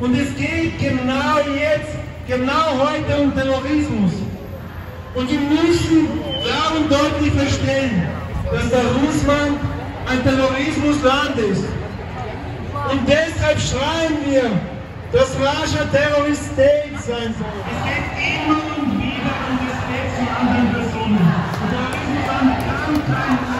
Und es geht genau jetzt, genau heute um Terrorismus. Und wir müssen klar und deutlich verstehen, dass der Russland ein Terrorismusland ist. Und deshalb schreien wir, dass Russia Terrorist State sein soll. Es geht immer und wieder um Respekt zu anderen Personen. Und Terrorismusland kann kein